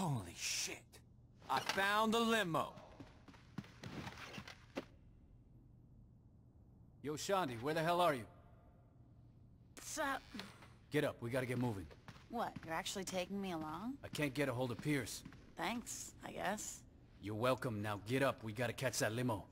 Holy shit. I found the limo. Yo, Shaundi, where the hell are you? What's up? Get up, we gotta get moving. What, you're actually taking me along? I can't get a hold of Pierce. Thanks, I guess. You're welcome, now get up, we gotta catch that limo.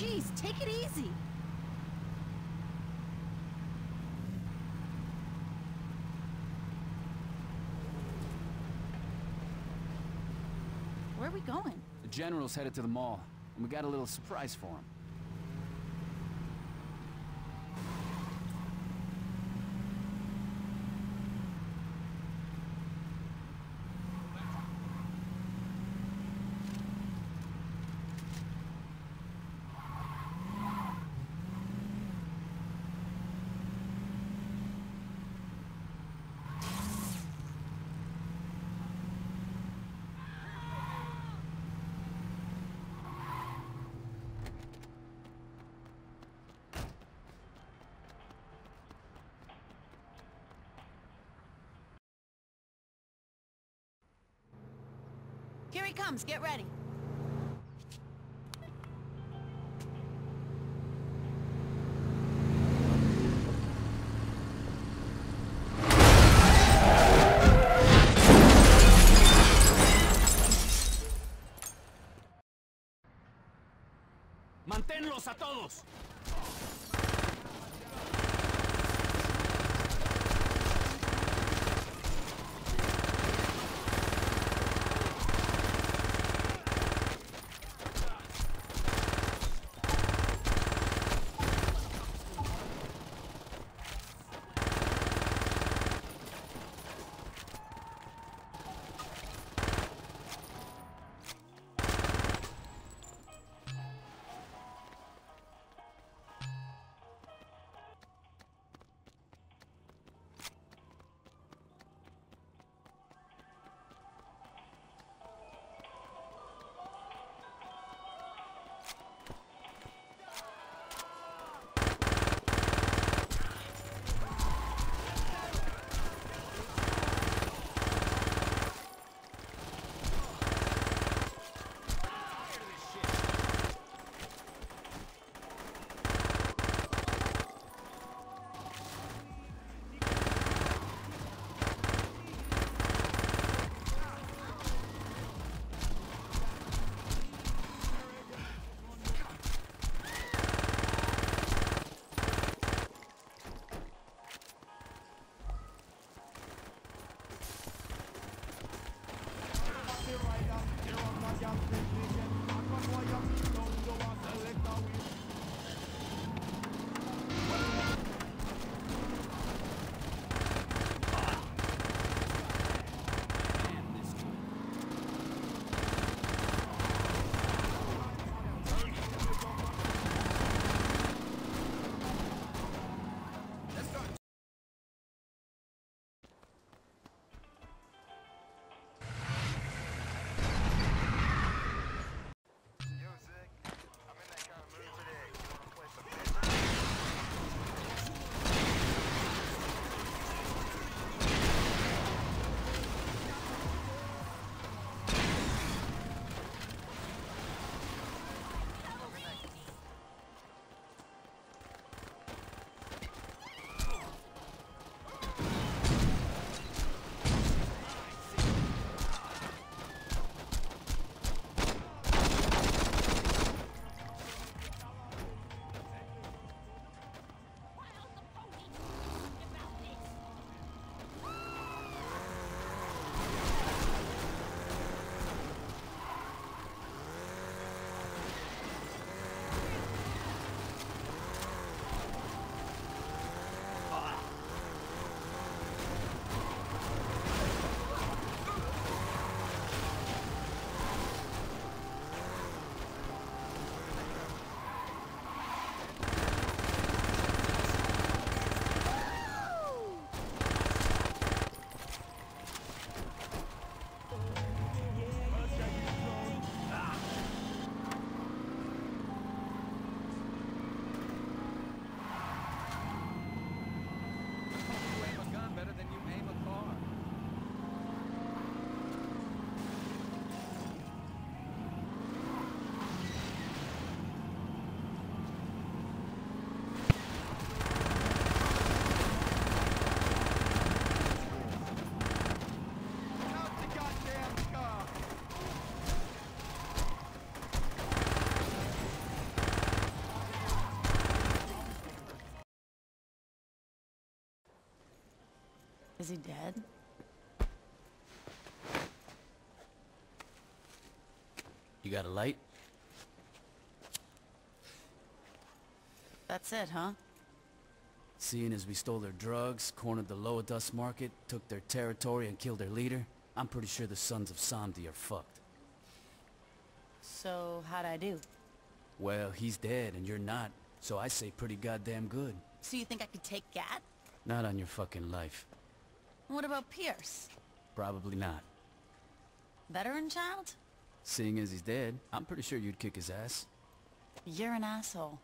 Jeez, take it easy. Where are we going? The General's headed to the mall, and we got a little surprise for him. Here he comes, get ready. ¡Manténlos a todos! Is he dead? You got a light? That's it, huh? Seeing as we stole their drugs, cornered the Loa Dust Market, took their territory and killed their leader, I'm pretty sure the Sons of Samedi are fucked. So, how'd I do? Well, he's dead and you're not, so I say pretty goddamn good. So you think I could take Gat? Not on your fucking life. What about Pierce? Probably not. Veteran child? Seeing as he's dead, I'm pretty sure you'd kick his ass. You're an asshole.